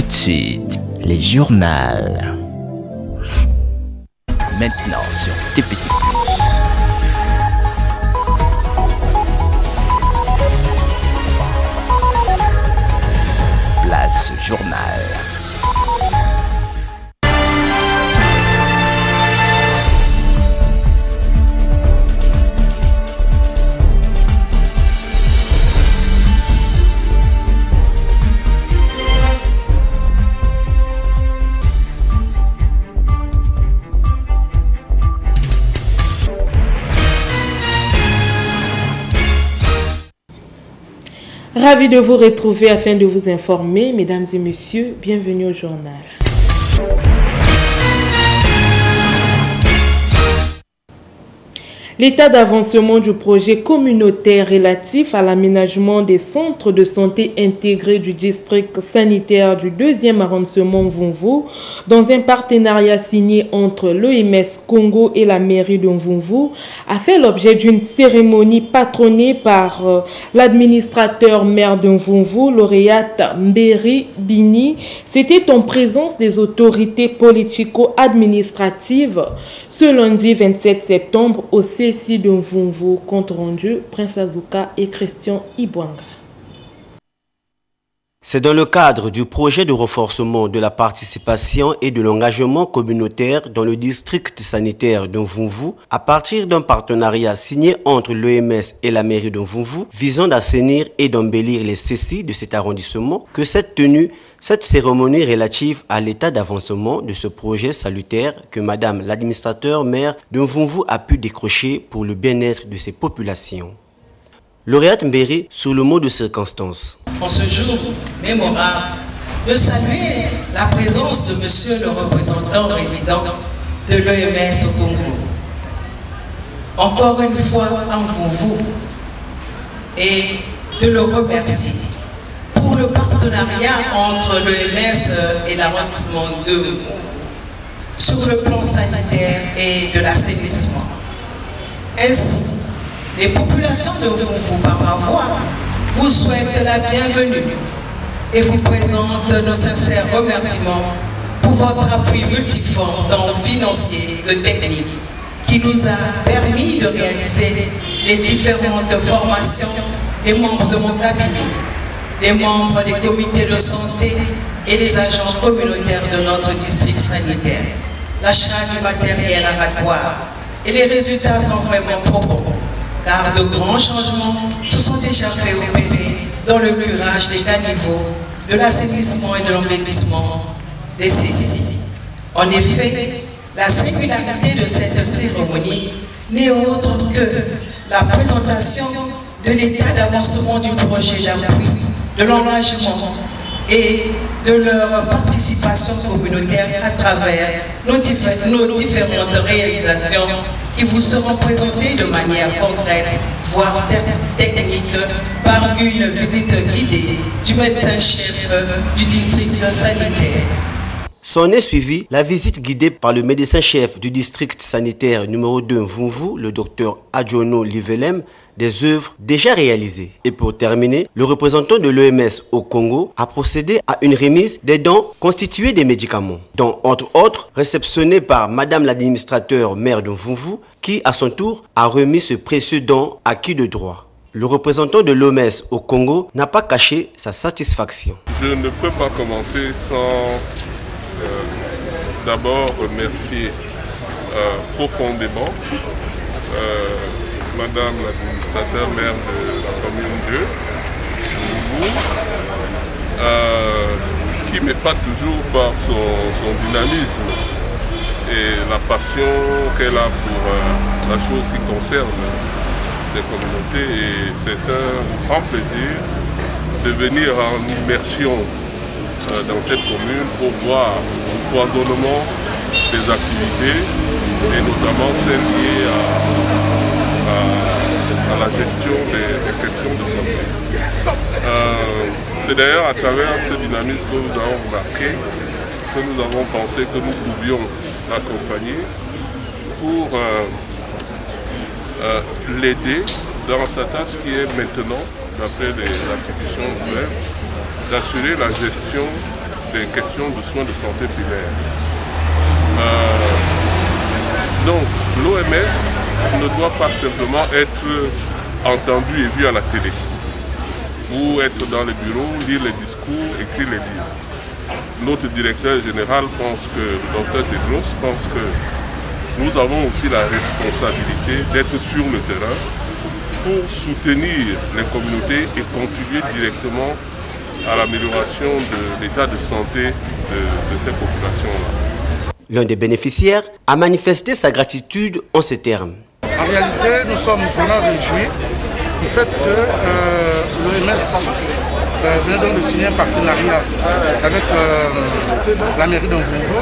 tout de suite, les journaux. Maintenant sur TPT. Place journal. Ravi de vous retrouver afin de vous informer, mesdames et messieurs, bienvenue au journal. L'état d'avancement du projet communautaire relatif à l'aménagement des centres de santé intégrés du district sanitaire du deuxième arrondissement Vunvu, dans un partenariat signé entre l'OMS Congo et la mairie de Vunvu, a fait l'objet d'une cérémonie patronnée par euh, l'administrateur maire de Vunvu, lauréate Mberi Bini. C'était en présence des autorités politico-administratives ce lundi 27 septembre au CSI de Mvumvu, compte rendu Prince Azuka et Christian Ibwanga. C'est dans le cadre du projet de renforcement de la participation et de l'engagement communautaire dans le district sanitaire de à partir d'un partenariat signé entre l'OMS et la mairie de visant d'assainir et d'embellir les CCI de cet arrondissement, que cette tenue cette cérémonie relative à l'état d'avancement de ce projet salutaire que Madame l'administrateur maire de a pu décrocher pour le bien-être de ses populations. Lauréate Mbéré sous le mot de circonstance. En ce jour mémorable, de saluer la présence de Monsieur le représentant résident de l'OMS au Congo. Encore une fois en vous et de le remercier pour le partenariat entre l'OMS et l'arrondissement de sur le plan sanitaire et de l'assainissement. Ainsi, les populations de vous, par ma vous souhaitent la bienvenue et vous présentent nos sincères remerciements pour votre appui multiforme, tant financier que technique, qui nous a permis de réaliser les différentes formations des membres de mon cabinet, des membres des comités de santé et des agents communautaires de notre district sanitaire. L'achat du matériel abattoir et les résultats sont vraiment probants car de grands changements se sont déjà fait opérer dans le curage des caniveaux, de l'assainissement et de l'embellissement des CCI. En effet, la singularité de cette cérémonie n'est autre que la présentation de l'état d'avancement du projet d'appui, de l'engagement et de leur participation communautaire à travers nos différentes réalisations qui vous seront présentés de manière concrète, voire technique, par une visite guidée du médecin-chef du district sanitaire. S'en est suivi la visite guidée par le médecin-chef du district sanitaire numéro 2 Vunvu, le docteur Adjono Livelem, des œuvres déjà réalisées. Et pour terminer, le représentant de l'OMS au Congo a procédé à une remise des dons constitués des médicaments, dont entre autres réceptionnés par Madame l'administrateur maire de Vunvu, qui à son tour a remis ce précieux don acquis de droit. Le représentant de l'OMS au Congo n'a pas caché sa satisfaction. Je ne peux pas commencer sans euh, d'abord remercier euh, profondément euh, Madame l'administrateur maire de la commune 2, qui m'épate toujours par son, dynamisme et la passion qu'elle a pour la chose qui concerne ces communautés. Et c'est un grand plaisir de venir en immersion dans cette commune pour voir le foisonnement des activités et notamment celles liées à, la gestion des, des, questions de santé. Euh, C'est d'ailleurs à travers ce dynamisme que nous avons remarqué que nous avons pensé que nous pouvions l'accompagner pour euh, euh, l'aider dans sa tâche qui est maintenant, d'après les attributions nouvelles, d'assurer la gestion des questions de soins de santé primaire. Euh, donc l'OMS ne doit pas simplement être entendu et vu à la télé ou être dans les bureaux, lire les discours, écrire les livres. Notre directeur général pense que, le docteur Tedros pense que nous avons aussi la responsabilité d'être sur le terrain pour soutenir les communautés et contribuer directement à l'amélioration de l'état de santé de, ces populations-là. L'un des bénéficiaires a manifesté sa gratitude en ces termes. En réalité, nous sommes vraiment réjouis du fait que euh, l'OMS euh, venait donc de signer un partenariat avec euh, la mairie d'Anvongo,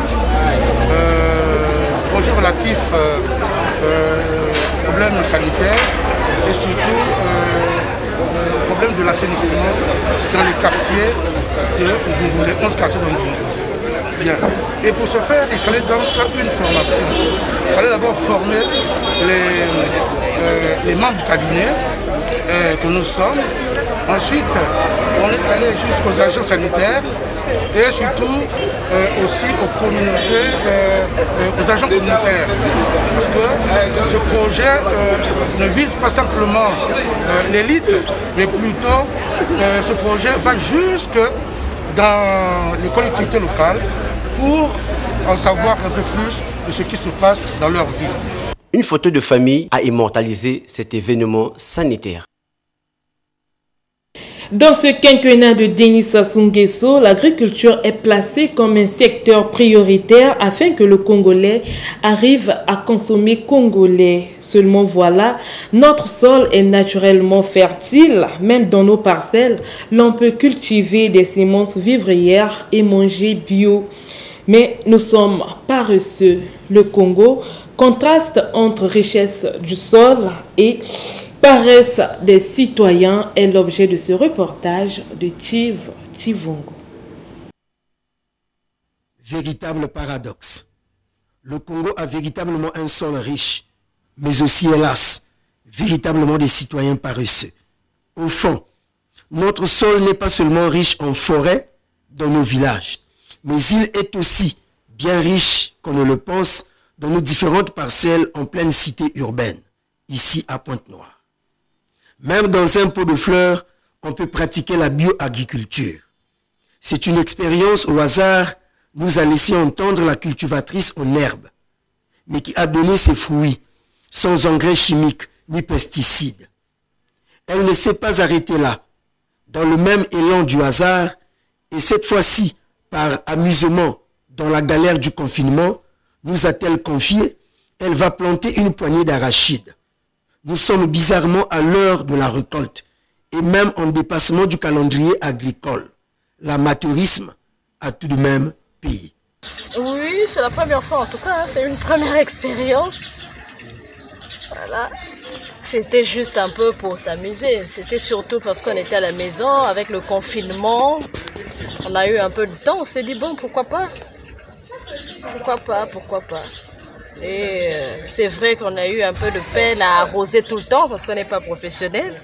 projet relatif aux problèmes sanitaires et surtout au problème de l'assainissement dans les quartiers de Mvungu, les 11 quartiers de Bien. Et pour ce faire, il fallait donc une formation. Il fallait d'abord former les, les membres du cabinet euh, que nous sommes. Ensuite, on est allé jusqu'aux agents sanitaires et surtout euh, aussi aux communautés, euh, aux agents communautaires. Parce que ce projet ne vise pas simplement l'élite, mais plutôt ce projet va jusque dans les collectivités locales pour en savoir un peu plus de ce qui se passe dans leur vie. Une photo de famille a immortalisé cet événement sanitaire. Dans ce quinquennat de Denis Sassou Nguesso, l'agriculture est placée comme un secteur prioritaire afin que le Congolais arrive à consommer congolais. Seulement voilà, notre sol est naturellement fertile, même dans nos parcelles, l'on peut cultiver des semences vivrières et manger bio. Mais nous sommes paresseux. Le Congo contraste entre richesse du sol et paresse des citoyens est l'objet de ce reportage de Tiv Tivongo. Véritable paradoxe. Le Congo a véritablement un sol riche, mais aussi, hélas, véritablement des citoyens paresseux. Au fond, notre sol n'est pas seulement riche en forêt dans nos villages, mais il est aussi bien riche qu'on ne le pense dans nos différentes parcelles en pleine cité urbaine, ici à Pointe-Noire. Même dans un pot de fleurs, on peut pratiquer la bioagriculture. C'est une expérience au hasard nous a laissé entendre la cultivatrice en herbe, mais qui a donné ses fruits sans engrais chimiques ni pesticides. Elle ne s'est pas arrêtée là. Dans le même élan du hasard, et cette fois-ci par amusement dans la galère du confinement, nous a-t-elle confié, elle va planter une poignée d'arachides. Nous sommes bizarrement à l'heure de la récolte et même en dépassement du calendrier agricole. L'amateurisme a tout de même payé. Oui, c'est la première fois en tout cas, hein. c'est une première expérience. Voilà. C'était juste un peu pour s'amuser. C'était surtout parce qu'on était à la maison avec le confinement. On a eu un peu de temps, on s'est dit bon, pourquoi pas? Pourquoi pas, pourquoi pas? Et euh, c'est vrai qu'on a eu un peu de peine à arroser tout le temps parce qu'on n'est pas professionnel.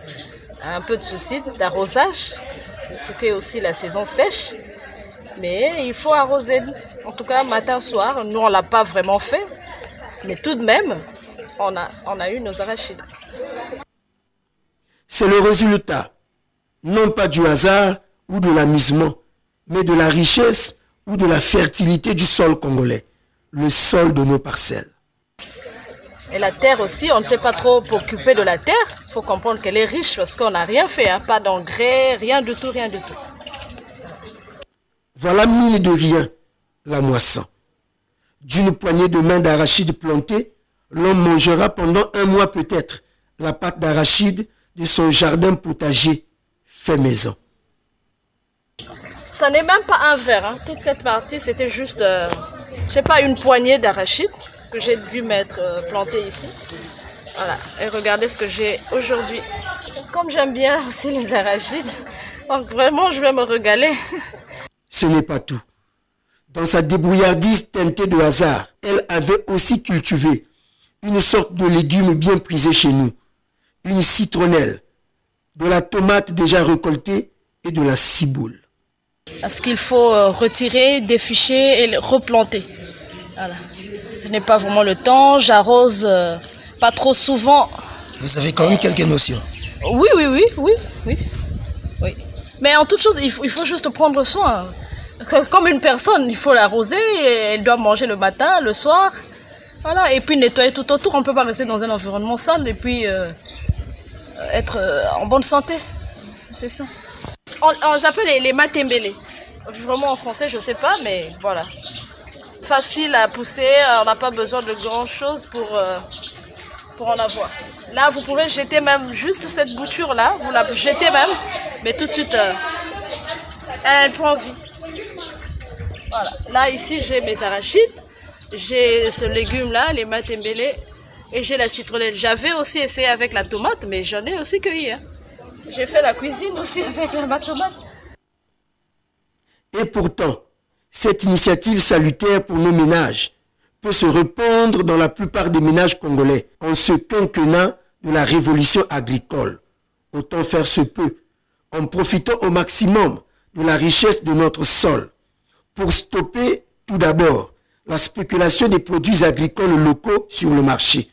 Un peu de soucis d'arrosage. C'était aussi la saison sèche. Mais il faut arroser, en tout cas matin, soir. Nous, on ne l'a pas vraiment fait. Mais tout de même, on a eu nos arachides. C'est le résultat, non pas du hasard ou de l'amusement, mais de la richesse ou de la fertilité du sol congolais le sol de nos parcelles. Et la terre aussi, on ne sait pas trop occuper de la terre. Il faut comprendre qu'elle est riche parce qu'on n'a rien fait, hein. pas d'engrais, rien du tout, rien du tout. Voilà mine de rien, la moisson. D'une poignée de main d'arachide plantée, l'on mangera pendant un mois peut-être la pâte d'arachide de son jardin potager fait maison. Ça n'est même pas un verre. Hein. Toute cette partie, c'était juste euh, je sais pas, une poignée d'arachides que j'ai dû mettre euh, ici. Voilà, et regardez ce que j'ai aujourd'hui. Comme j'aime bien aussi les arachides, vraiment je vais me régaler. Ce n'est pas tout. Dans sa débrouillardise teintée de hasard, elle avait aussi cultivé une sorte de légume bien prisé chez nous, une citronnelle, de la tomate déjà récoltée et de la ciboule. Parce qu'il faut euh, retirer, déficher et replanter. Voilà. Je n'ai pas vraiment le temps, j'arrose euh, pas trop souvent. Vous avez quand même quelques notions. Oui, oui, oui, oui, oui. oui. Mais en toute chose, il faut, il faut juste prendre soin. Comme une personne, il faut l'arroser, elle doit manger le matin, le soir. Voilà, et puis nettoyer tout autour. On ne peut pas rester dans un environnement sale et puis euh, être en bonne santé. C'est ça. On, les appelle les, les. Vraiment en français, je sais pas, mais voilà. Facile à pousser, on n'a pas besoin de grand chose pour, euh, pour en avoir. Là, vous pouvez jeter même juste cette bouture là, vous la jetez même, mais tout de suite, euh, elle prend vie. Voilà. Là, ici, j'ai mes arachides, j'ai ce légume-là, les matembele, et j'ai la citronnelle. J'avais aussi essayé avec la tomate, mais j'en ai aussi cueilli. hein. J'ai fait la cuisine aussi avec la. Et pourtant, cette initiative salutaire pour nos ménages peut se répandre dans la plupart des ménages congolais en ce quinquennat de la révolution agricole. Autant faire se peut, en profitant au maximum de la richesse de notre sol, pour stopper tout d'abord la spéculation des produits agricoles locaux sur le marché,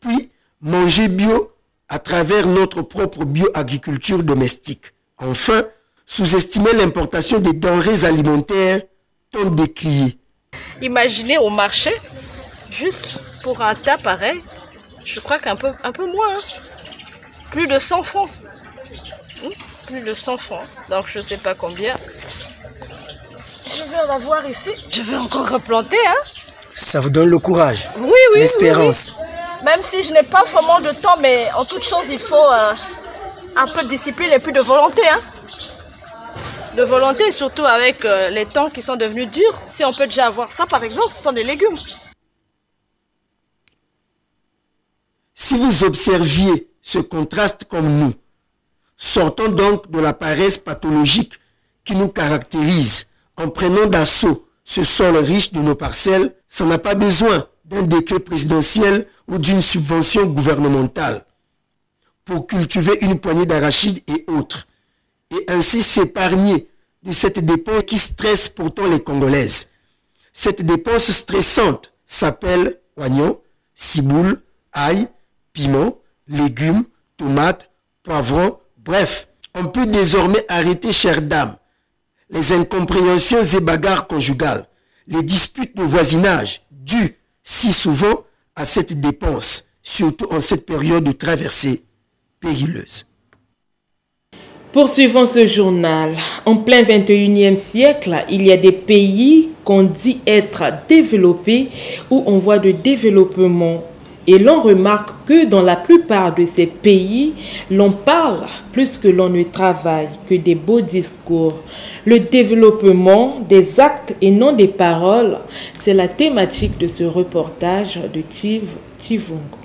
puis manger bio à travers notre propre bioagriculture domestique. Enfin, sous-estimer l'importation des denrées alimentaires tant décriées. Imaginez au marché, juste pour un tas pareil, je crois qu'un peu, un peu moins. hein. Plus de 100 francs. Hmm, Plus de 100 francs. Donc je sais pas combien. Je vais en avoir ici. Je vais encore replanter, hein. Ça vous donne le courage, Oui, oui, oui, l'espérance. oui. Même si je n'ai pas vraiment de temps, mais en toute chose, il faut euh, un peu de discipline et puis de volonté, hein. De volonté, surtout avec euh, les temps qui sont devenus durs. Si on peut déjà avoir ça, par exemple, ce sont des légumes. Si vous observiez ce contraste comme nous, sortons donc de la paresse pathologique qui nous caractérise en prenant d'assaut ce sol riche de nos parcelles, ça n'a pas besoin d'un décret présidentiel ou d'une subvention gouvernementale pour cultiver une poignée d'arachides et autres, et ainsi s'épargner de cette dépense qui stresse pourtant les Congolaises. Cette dépense stressante s'appelle oignon, ciboule, ail, piment, légumes, tomates, poivrons, bref, on peut désormais arrêter, chères dames, les incompréhensions et bagarres conjugales, les disputes de voisinage dues si souvent à cette dépense, surtout en cette période de traversée périlleuse. Poursuivons ce journal. En plein 21e siècle, il y a des pays qu'on dit être développés ou en voie de développement. Et l'on remarque que dans la plupart de ces pays, l'on parle plus que l'on ne travaille, que des beaux discours. Le développement des actes et non des paroles, c'est la thématique de ce reportage de Chiv Chivungo.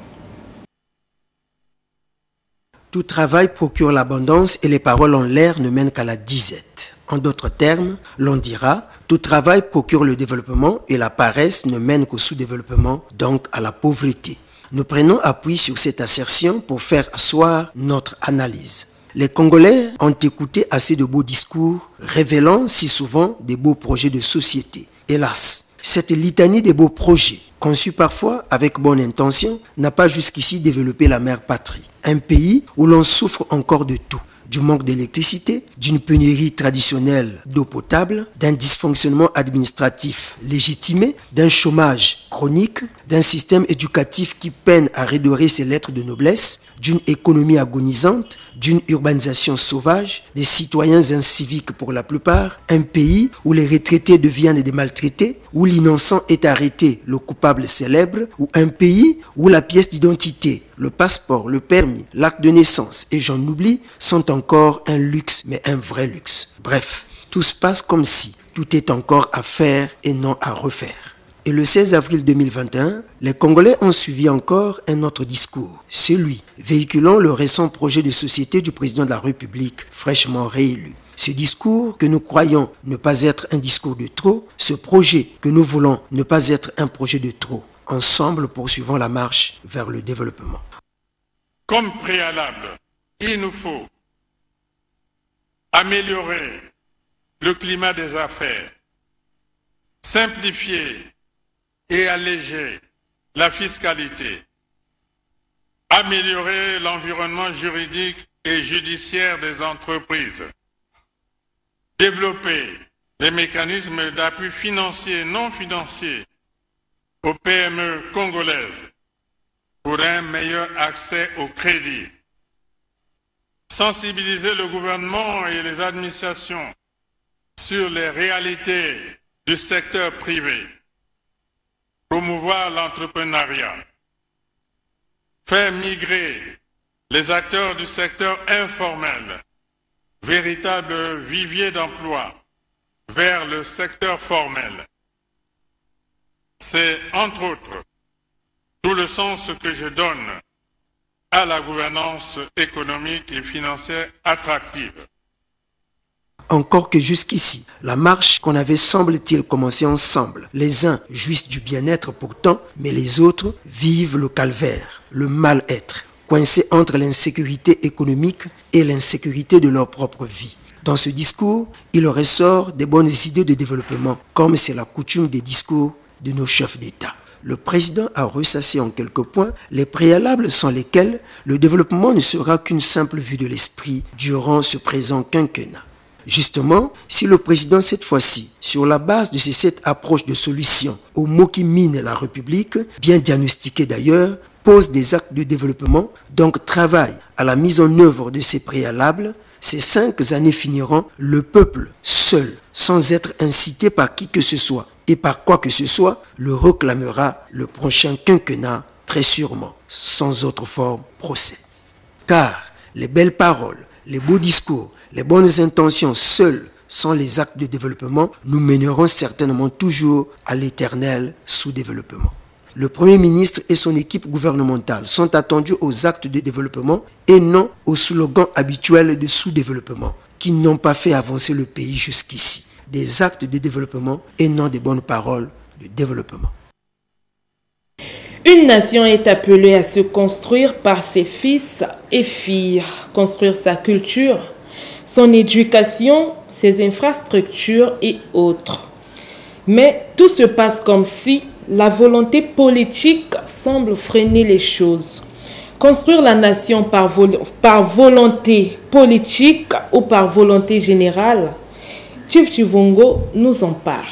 Tout travail procure l'abondance et les paroles en l'air ne mènent qu'à la disette. En d'autres termes, l'on dira, tout travail procure le développement et la paresse ne mène qu'au sous-développement, donc à la pauvreté. Nous prenons appui sur cette assertion pour faire asseoir notre analyse. Les Congolais ont écouté assez de beaux discours, révélant si souvent des beaux projets de société. Hélas, cette litanie des beaux projets, conçus parfois avec bonne intention, n'a pas jusqu'ici développé la mère patrie. Un pays où l'on souffre encore de tout du manque d'électricité, d'une pénurie traditionnelle d'eau potable, d'un dysfonctionnement administratif légitimé, d'un chômage chronique, d'un système éducatif qui peine à redorer ses lettres de noblesse, d'une économie agonisante, d'une urbanisation sauvage, des citoyens inciviques pour la plupart, un pays où les retraités deviennent des maltraités, où l'innocent est arrêté, le coupable célèbre, ou un pays où la pièce d'identité, le passeport, le permis, l'acte de naissance et j'en oublie sont encore un luxe, mais un vrai luxe. Bref, tout se passe comme si tout est encore à faire et non à refaire. Et le 16 avril 2021, les Congolais ont suivi encore un autre discours, celui véhiculant le récent projet de société du président de la République fraîchement réélu. Ce discours que nous croyons ne pas être un discours de trop, ce projet que nous voulons ne pas être un projet de trop. Ensemble, poursuivons la marche vers le développement. Comme préalable, il nous faut améliorer le climat des affaires, simplifier et alléger la fiscalité, améliorer l'environnement juridique et judiciaire des entreprises, développer des mécanismes d'appui financier et non financier aux PME congolaises pour un meilleur accès au crédit, sensibiliser le gouvernement et les administrations sur les réalités du secteur privé, promouvoir l'entrepreneuriat, faire migrer les acteurs du secteur informel, véritable vivier d'emploi, vers le secteur formel. C'est, entre autres, tout le sens que je donne à la gouvernance économique et financière attractive. Encore que jusqu'ici, la marche qu'on avait semble-t-il commencé ensemble. Les uns jouissent du bien-être pourtant, mais les autres vivent le calvaire, le mal-être, coincés entre l'insécurité économique et l'insécurité de leur propre vie. Dans ce discours, il ressort des bonnes idées de développement, comme c'est la coutume des discours de nos chefs d'État. Le président a ressassé en quelques points les préalables sans lesquels le développement ne sera qu'une simple vue de l'esprit durant ce présent quinquennat. Justement, si le président cette fois-ci, sur la base de ces sept approches de solutions aux mots qui minent la République, bien diagnostiquées d'ailleurs, pose des actes de développement, donc travaille à la mise en œuvre de ces préalables, ces cinq années finiront, le peuple seul, sans être incité par qui que ce soit et par quoi que ce soit, le réclamera le prochain quinquennat très sûrement, sans autre forme procès. Car les belles paroles, les beaux discours, les bonnes intentions seules, sans les actes de développement, nous mèneront certainement toujours à l'éternel sous-développement. Le Premier ministre et son équipe gouvernementale sont attendus aux actes de développement et non aux slogans habituels de sous-développement qui n'ont pas fait avancer le pays jusqu'ici. Des actes de développement et non des bonnes paroles de développement. Une nation est appelée à se construire par ses fils et filles, construire sa culture, son éducation, ses infrastructures et autres. Mais tout se passe comme si la volonté politique semble freiner les choses. Construire la nation par, par volonté politique ou par volonté générale, Chief Chivongo nous en parle.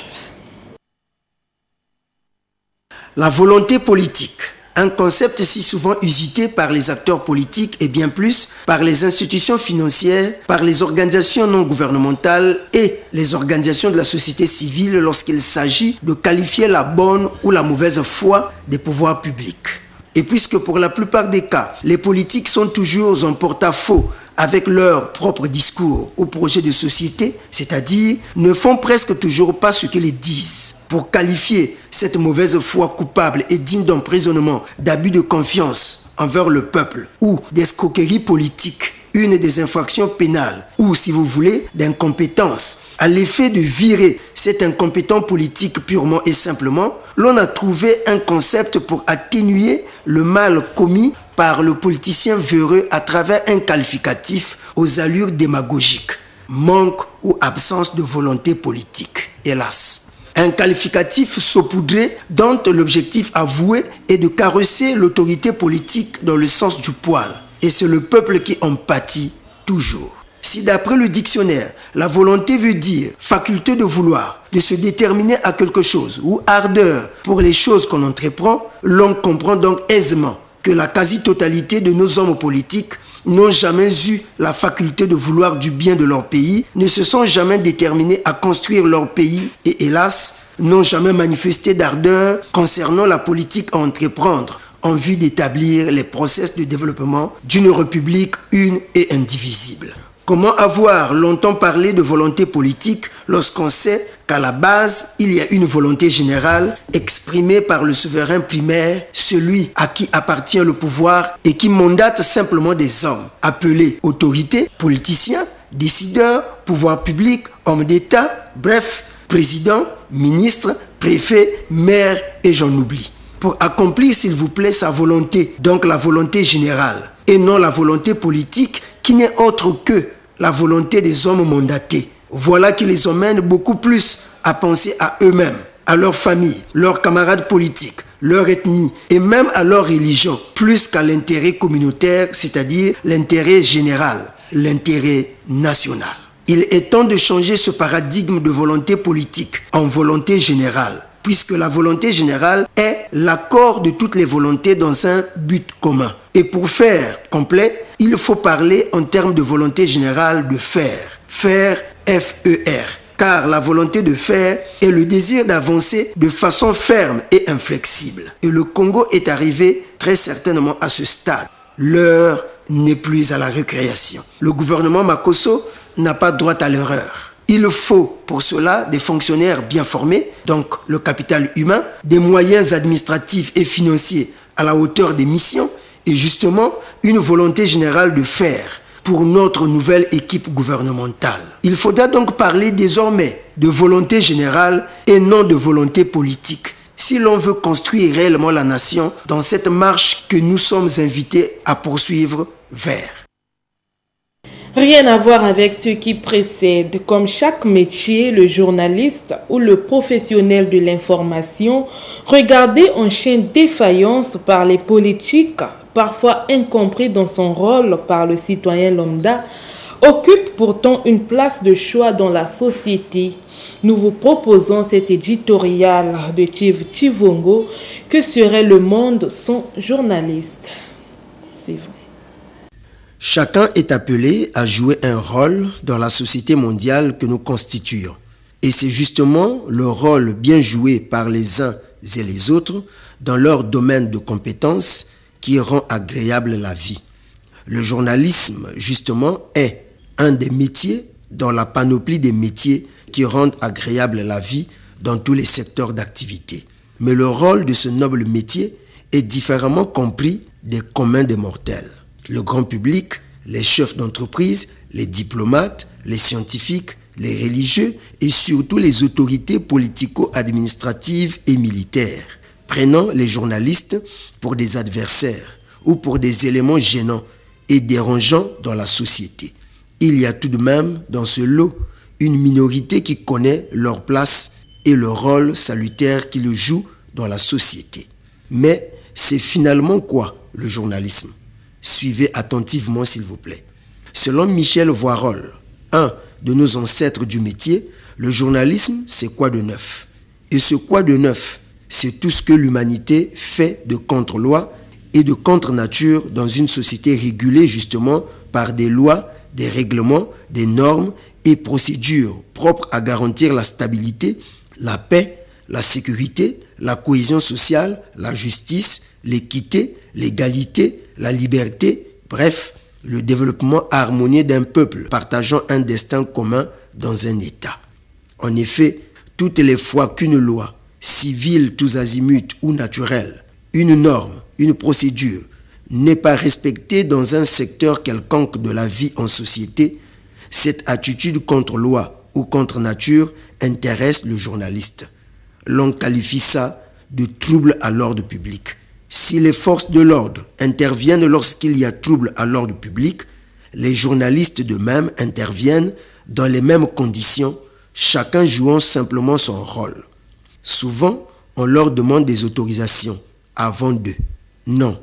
La volonté politique un concept si souvent usité par les acteurs politiques et bien plus par les institutions financières, par les organisations non gouvernementales et les organisations de la société civile lorsqu'il s'agit de qualifier la bonne ou la mauvaise foi des pouvoirs publics. Et puisque pour la plupart des cas, les politiques sont toujours en porte-à-faux avec leur propre discours ou projet de société, c'est-à-dire ne font presque toujours pas ce qu'ils disent. Pour qualifier cette mauvaise foi coupable et digne d'emprisonnement, d'abus de confiance envers le peuple ou d'escroquerie politique, une des infractions pénales ou, si vous voulez, d'incompétence. À l'effet de virer cet incompétent politique purement et simplement, l'on a trouvé un concept pour atténuer le mal commis par le politicien véreux à travers un qualificatif aux allures démagogiques, manque ou absence de volonté politique, hélas. Un qualificatif saupoudré dont l'objectif avoué est de caresser l'autorité politique dans le sens du poil. Et c'est le peuple qui en pâtit toujours. Si d'après le dictionnaire, la volonté veut dire faculté de vouloir, de se déterminer à quelque chose ou ardeur pour les choses qu'on entreprend, l'on comprend donc aisément que la quasi-totalité de nos hommes politiques n'ont jamais eu la faculté de vouloir du bien de leur pays, ne se sont jamais déterminés à construire leur pays et hélas, n'ont jamais manifesté d'ardeur concernant la politique à entreprendre en vue d'établir les process de développement d'une république une et indivisible. Comment avoir longtemps parlé de volonté politique lorsqu'on sait qu'à la base, il y a une volonté générale exprimée par le souverain primaire, celui à qui appartient le pouvoir et qui mandate simplement des hommes, appelés autorités, politiciens, décideurs, pouvoir public, hommes d'État, bref, président, ministre, préfet, maire et j'en oublie. Pour accomplir, s'il vous plaît, sa volonté, donc la volonté générale, et non la volonté politique qui n'est autre que la volonté des hommes mandatés Voilà qui les emmène beaucoup plus à penser à eux-mêmes, à leur famille, leurs camarades politiques, leur ethnie et même à leur religion, plus qu'à l'intérêt communautaire, c'est-à-dire l'intérêt général, l'intérêt national. Il est temps de changer ce paradigme de volonté politique en volonté générale, puisque la volonté générale est l'accord de toutes les volontés dans un but commun. Et pour faire complet, il faut parler en termes de volonté générale de faire. Faire, F-E-R. Car la volonté de faire est le désir d'avancer de façon ferme et inflexible. Et le Congo est arrivé très certainement à ce stade. L'heure n'est plus à la récréation. Le gouvernement Makoso n'a pas droit à l'erreur. Il faut pour cela des fonctionnaires bien formés, donc le capital humain, des moyens administratifs et financiers à la hauteur des missions et justement une volonté générale de faire pour notre nouvelle équipe gouvernementale. Il faudra donc parler désormais de volonté générale et non de volonté politique si l'on veut construire réellement la nation dans cette marche que nous sommes invités à poursuivre vers. Rien à voir avec ce qui précède. Comme chaque métier, le journaliste ou le professionnel de l'information, regardé en chien défaillance par les politiques, parfois incompris dans son rôle par le citoyen lambda, occupe pourtant une place de choix dans la société. Nous vous proposons cet éditorial de Chiv Chivongo, que serait le monde sans journaliste? Chacun est appelé à jouer un rôle dans la société mondiale que nous constituons. Et c'est justement le rôle bien joué par les uns et les autres dans leur domaine de compétences qui rend agréable la vie. Le journalisme, justement, est un des métiers dans la panoplie des métiers qui rendent agréable la vie dans tous les secteurs d'activité. Mais le rôle de ce noble métier est différemment compris des communs des mortels le grand public, les chefs d'entreprise, les diplomates, les scientifiques, les religieux et surtout les autorités politico-administratives et militaires, prenant les journalistes pour des adversaires ou pour des éléments gênants et dérangeants dans la société. Il y a tout de même dans ce lot une minorité qui connaît leur place et le rôle salutaire qu'ils jouent dans la société. Mais c'est finalement quoi le journalisme? Suivez attentivement s'il vous plaît. Selon Michel Voirol, un de nos ancêtres du métier, le journalisme, c'est quoi de neuf? Et ce quoi de neuf, c'est tout ce que l'humanité fait de contre-loi et de contre-nature dans une société régulée justement par des lois, des règlements, des normes et procédures propres à garantir la stabilité, la paix, la sécurité, la cohésion sociale, la justice, l'équité, l'égalité, la liberté, bref, le développement harmonieux d'un peuple partageant un destin commun dans un État. En effet, toutes les fois qu'une loi, civile tous azimuts ou naturelle, une norme, une procédure, n'est pas respectée dans un secteur quelconque de la vie en société, cette attitude contre loi ou contre nature intéresse le journaliste. L'on qualifie ça de trouble à l'ordre public. Si les forces de l'ordre interviennent lorsqu'il y a trouble à l'ordre public, les journalistes de même interviennent dans les mêmes conditions, chacun jouant simplement son rôle. Souvent, on leur demande des autorisations avant d'eux. Non,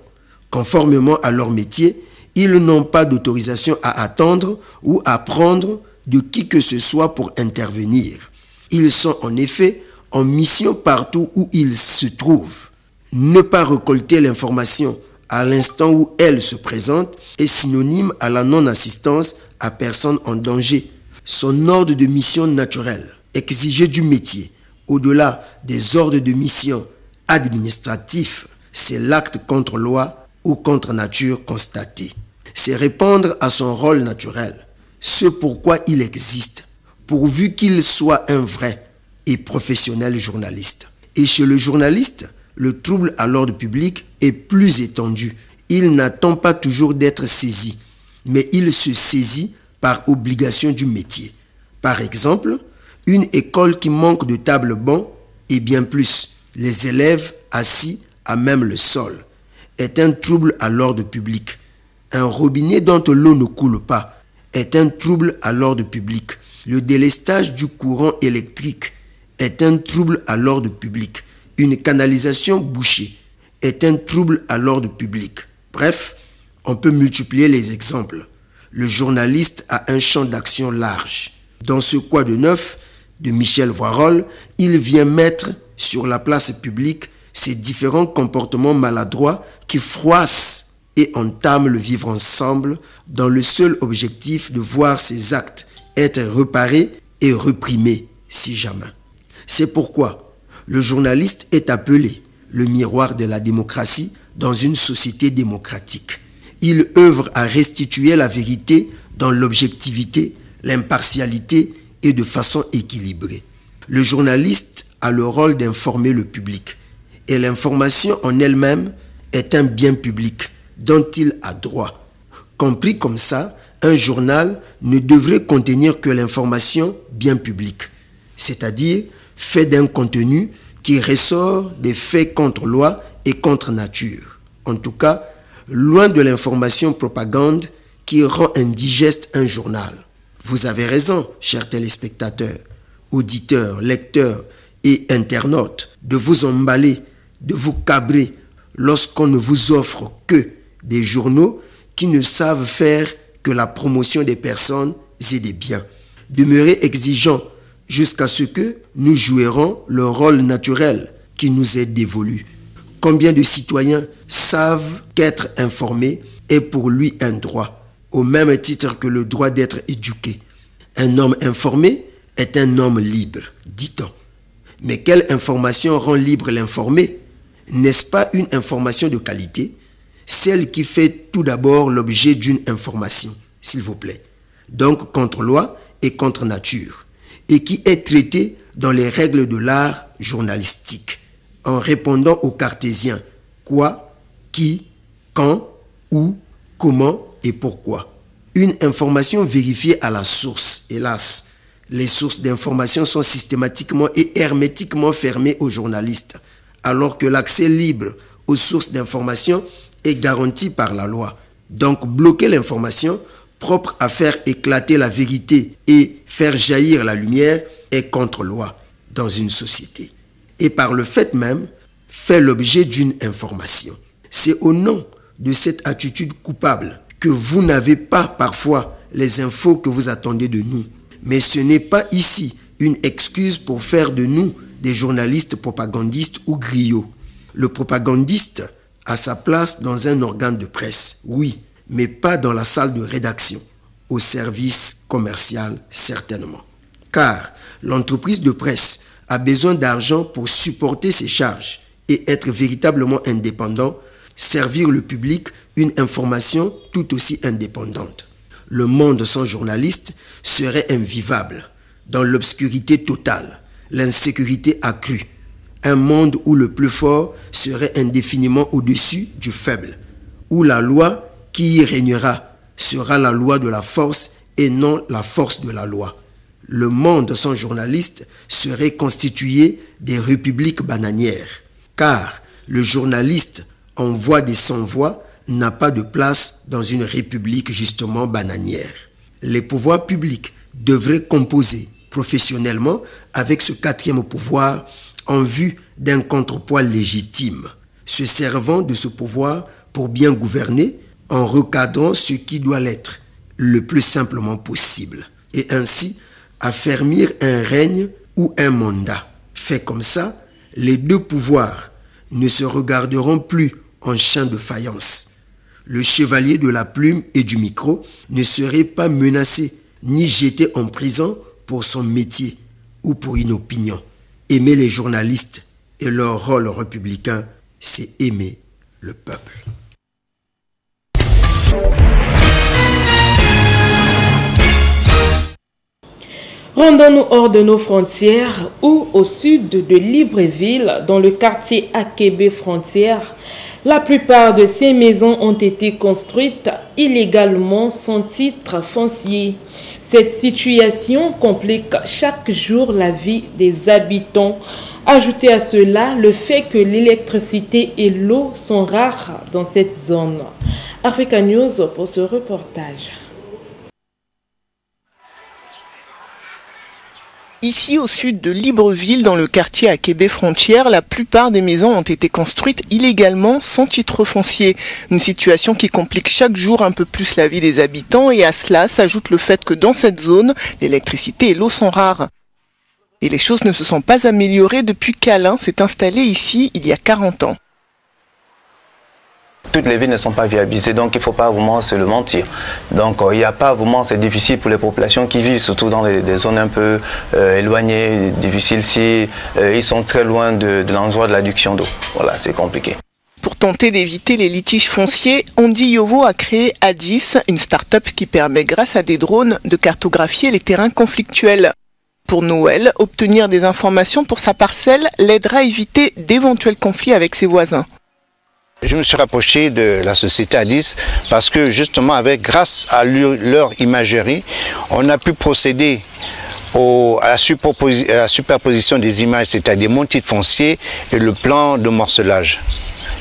conformément à leur métier, ils n'ont pas d'autorisation à attendre ou à prendre de qui que ce soit pour intervenir. Ils sont en effet en mission partout où ils se trouvent. Ne pas récolter l'information à l'instant où elle se présente est synonyme à la non-assistance à personne en danger. Son ordre de mission naturel, exigé du métier, au-delà des ordres de mission administratifs, c'est l'acte contre loi ou contre nature constaté. C'est répondre à son rôle naturel, ce pourquoi il existe, pourvu qu'il soit un vrai et professionnel journaliste. Et chez le journaliste, le trouble à l'ordre public est plus étendu. Il n'attend pas toujours d'être saisi, mais il se saisit par obligation du métier. Par exemple, une école qui manque de table banc et bien plus, les élèves assis à même le sol, est un trouble à l'ordre public. Un robinet dont l'eau ne coule pas est un trouble à l'ordre public. Le délestage du courant électrique est un trouble à l'ordre public. Une canalisation bouchée est un trouble à l'ordre public. Bref, on peut multiplier les exemples. Le journaliste a un champ d'action large. Dans ce quoi de neuf de Michel Voirol, il vient mettre sur la place publique ces différents comportements maladroits qui froissent et entament le vivre ensemble dans le seul objectif de voir ces actes être réparés et reprimés si jamais. C'est pourquoi le journaliste est appelé le miroir de la démocratie dans une société démocratique. Il œuvre à restituer la vérité dans l'objectivité, l'impartialité et de façon équilibrée. Le journaliste a le rôle d'informer le public et l'information en elle-même est un bien public dont il a droit. Compris comme ça, un journal ne devrait contenir que l'information bien publique, c'est-à-dire fait d'un contenu qui ressort des faits contre loi et contre nature. En tout cas, loin de l'information propagande qui rend indigeste un journal. Vous avez raison, chers téléspectateurs, auditeurs, lecteurs et internautes, de vous emballer, de vous cabrer lorsqu'on ne vous offre que des journaux qui ne savent faire que la promotion des personnes et des biens. Demeurez exigeants jusqu'à ce que nous jouerons le rôle naturel qui nous est dévolu. Combien de citoyens savent qu'être informé est pour lui un droit, au même titre que le droit d'être éduqué. Un homme informé est un homme libre, dit-on. Mais quelle information rend libre l'informé? N'est-ce pas une information de qualité? Celle qui fait tout d'abord l'objet d'une information, s'il vous plaît. Donc contre loi et contre nature. Et qui est traitée dans les règles de l'art journalistique, en répondant aux cartésiens quoi, qui, quand, où, comment et pourquoi. Une information vérifiée à la source, hélas. Les sources d'information sont systématiquement et hermétiquement fermées aux journalistes, alors que l'accès libre aux sources d'information est garanti par la loi. Donc bloquer l'information propre à faire éclater la vérité et faire jaillir la lumière est contre loi dans une société. Et par le fait même, fait l'objet d'une information. C'est au nom de cette attitude coupable que vous n'avez pas parfois les infos que vous attendez de nous. Mais ce n'est pas ici une excuse pour faire de nous des journalistes propagandistes ou griots. Le propagandiste a sa place dans un organe de presse, oui, mais pas dans la salle de rédaction, au service commercial certainement. Car l'entreprise de presse a besoin d'argent pour supporter ses charges et être véritablement indépendant, servir le public une information tout aussi indépendante. Le monde sans journaliste serait invivable, dans l'obscurité totale, l'insécurité accrue, un monde où le plus fort serait indéfiniment au-dessus du faible, où la loi qui y régnera sera la loi de la force et non la force de la loi. Le monde sans journaliste serait constitué des républiques bananières, car le journaliste en voix des sans-voix n'a pas de place dans une république justement bananière. Les pouvoirs publics devraient composer professionnellement avec ce quatrième pouvoir en vue d'un contrepoids légitime, se servant de ce pouvoir pour bien gouverner en recadrant ce qui doit l'être le plus simplement possible et ainsi affermir un règne ou un mandat. Fait comme ça, les deux pouvoirs ne se regarderont plus en champ de faïence. Le chevalier de la plume et du micro ne serait pas menacé ni jeté en prison pour son métier ou pour une opinion. Aimer les journalistes et leur rôle républicain, c'est aimer le peuple. Rendons-nous hors de nos frontières ou au sud de Libreville, dans le quartier Akebe frontière. La plupart de ces maisons ont été construites illégalement sans titre foncier. Cette situation complique chaque jour la vie des habitants. Ajoutez à cela le fait que l'électricité et l'eau sont rares dans cette zone. Africa News pour ce reportage. Ici, au sud de Libreville, dans le quartier à Québec Frontière, la plupart des maisons ont été construites illégalement sans titre foncier. Une situation qui complique chaque jour un peu plus la vie des habitants et à cela s'ajoute le fait que dans cette zone, l'électricité et l'eau sont rares. Et les choses ne se sont pas améliorées depuis qu'Alain s'est installé ici il y a 40 ans toutes les villes ne sont pas viabilisées, donc il ne faut pas vraiment se le mentir. Donc euh, il n'y a pas vraiment, c'est difficile pour les populations qui vivent, surtout dans des zones un peu euh, éloignées, difficile si euh, ils sont très loin de, l'endroit de l'adduction d'eau. Voilà, c'est compliqué. Pour tenter d'éviter les litiges fonciers, Andy Yovo a créé Adis, une start-up qui permet grâce à des drones de cartographier les terrains conflictuels. Pour Noël, obtenir des informations pour sa parcelle l'aidera à éviter d'éventuels conflits avec ses voisins. Je me suis rapproché de la société Alice parce que justement, avec, grâce à leur imagerie, on a pu procéder à, la superposition des images, c'est-à-dire mon titre foncier et le plan de morcelage.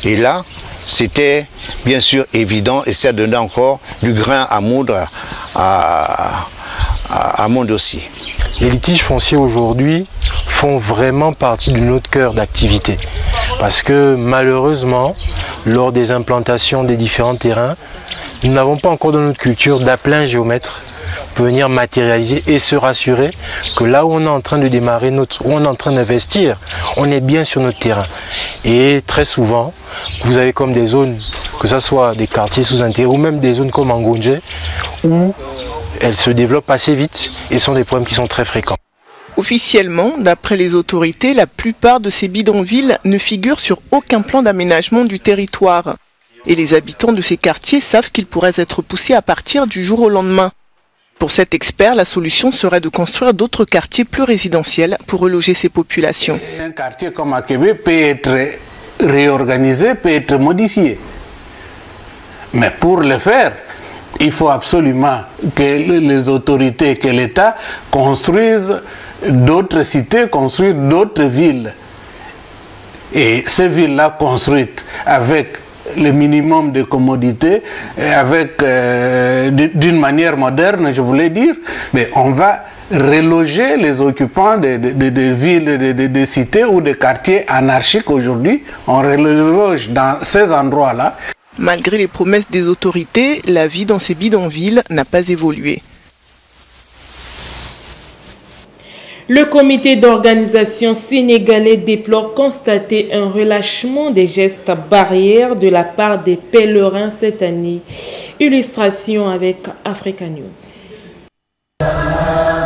Et là, c'était bien sûr évident et ça donnait encore du grain à moudre à, à mon dossier. Les litiges fonciers aujourd'hui font vraiment partie de notre cœur d'activité. Parce que malheureusement, lors des implantations des différents terrains, nous n'avons pas encore dans notre culture d'appeler un géomètre pour venir matérialiser et se rassurer que là où on est en train de démarrer, notre, où on est en train d'investir, on est bien sur notre terrain. Et très souvent, vous avez comme des zones, que ce soit des quartiers sous intérêt ou même des zones comme Angonje, où elles se développent assez vite et sont des problèmes qui sont très fréquents. Officiellement, d'après les autorités, la plupart de ces bidonvilles ne figurent sur aucun plan d'aménagement du territoire. Et les habitants de ces quartiers savent qu'ils pourraient être poussés à partir du jour au lendemain. Pour cet expert, la solution serait de construire d'autres quartiers plus résidentiels pour reloger ces populations. Un quartier comme Akebe peut être réorganisé, peut être modifié. Mais pour le faire, il faut absolument que les autorités, que l'État construisent d'autres cités, construisent d'autres villes. Et ces villes-là construites avec le minimum de commodité, avec euh, d'une manière moderne, je voulais dire, mais on va reloger les occupants des villes, des cités ou des quartiers anarchiques aujourd'hui. On reloge dans ces endroits-là. Malgré les promesses des autorités, la vie dans ces bidonvilles n'a pas évolué. Le comité d'organisation sénégalais déplore constater un relâchement des gestes barrières de la part des pèlerins cette année. Illustration avec Africa News.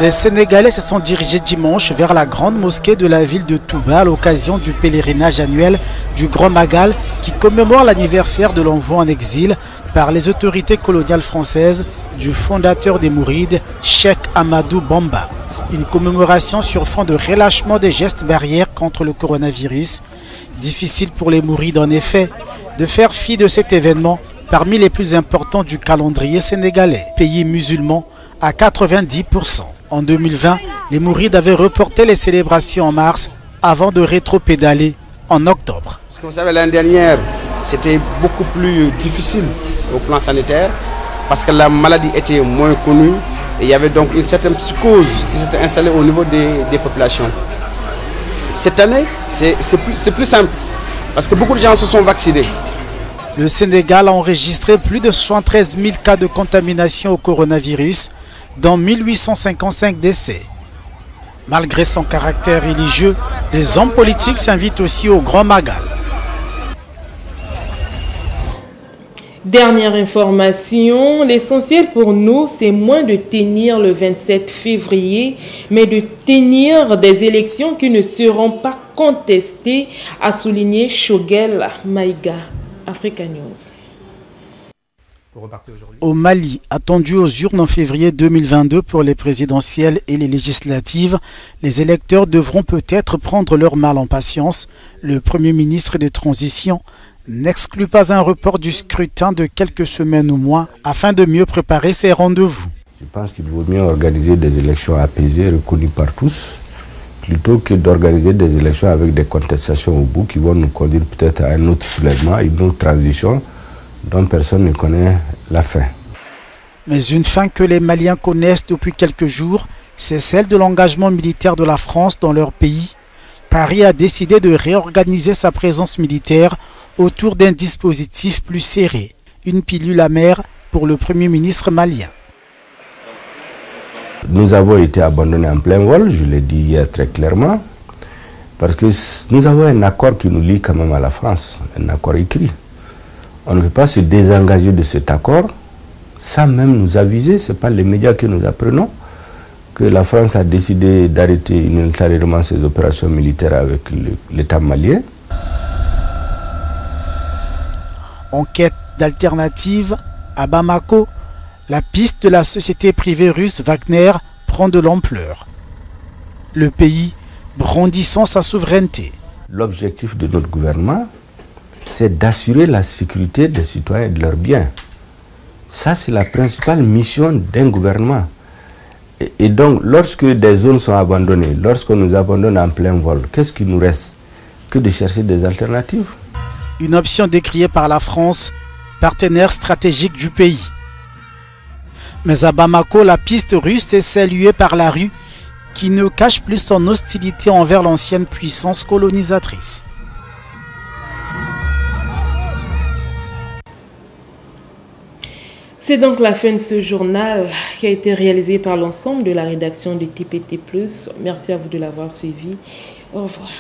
Les Sénégalais se sont dirigés dimanche vers la grande mosquée de la ville de Touba à l'occasion du pèlerinage annuel du Grand Magal qui commémore l'anniversaire de l'envoi en exil par les autorités coloniales françaises du fondateur des Mourides, Cheikh Amadou Bamba. Une commémoration sur fond de relâchement des gestes barrières contre le coronavirus. Difficile pour les Mourides en effet de faire fi de cet événement parmi les plus importants du calendrier sénégalais, pays musulman à 90%. En 2020, les Mourides avaient reporté les célébrations en mars avant de rétro-pédaler en octobre. Parce que vous savez, l'année dernière, c'était beaucoup plus difficile au plan sanitaire parce que la maladie était moins connue et il y avait donc une certaine psychose qui s'était installée au niveau des, populations. Cette année, c'est plus, plus simple parce que beaucoup de gens se sont vaccinés. Le Sénégal a enregistré plus de 73 000 cas de contamination au coronavirus dans 1855 décès. Malgré son caractère religieux, des hommes politiques s'invitent aussi au Grand Magal. Dernière information, l'essentiel pour nous, c'est moins de tenir le 27 février, mais de tenir des élections qui ne seront pas contestées, a souligné Shogel Maïga, Africa News. Au Mali, attendu aux urnes en février 2022 pour les présidentielles et les législatives, les électeurs devront peut-être prendre leur mal en patience. Le Premier ministre de transition n'exclut pas un report du scrutin de quelques semaines ou mois afin de mieux préparer ces rendez-vous. Je pense qu'il vaut mieux organiser des élections apaisées, reconnues par tous, plutôt que d'organiser des élections avec des contestations au bout qui vont nous conduire peut-être à un autre soulèvement, une autre transition dont personne ne connaît la fin. Mais une fin que les Maliens connaissent depuis quelques jours c'est celle de l'engagement militaire de la France dans leur pays. Paris a décidé de réorganiser sa présence militaire autour d'un dispositif plus serré, une pilule amère pour le Premier ministre malien. Nous avons été abandonnés en plein vol, je l'ai dit hier très clairement, parce que nous avons un accord qui nous lie quand même à la France, un accord écrit. On ne peut pas se désengager de cet accord sans même nous aviser, ce n'est pas les médias que nous apprenons, que la France a décidé d'arrêter unilatéralement ses opérations militaires avec l'État malien. En quête d'alternatives, à Bamako, la piste de la société privée russe Wagner prend de l'ampleur. Le pays brandissant sa souveraineté. L'objectif de notre gouvernement, c'est d'assurer la sécurité des citoyens et de leurs biens. Ça, c'est la principale mission d'un gouvernement. Et, donc, lorsque des zones sont abandonnées, lorsqu'on nous abandonne en plein vol, qu'est-ce qui nous reste Que de chercher des alternatives? Une option décriée par la France, partenaire stratégique du pays. Mais à Bamako, la piste russe est saluée par la rue qui ne cache plus son hostilité envers l'ancienne puissance colonisatrice. C'est donc la fin de ce journal qui a été réalisé par l'ensemble de la rédaction de TPT+. Merci à vous de l'avoir suivi. Au revoir.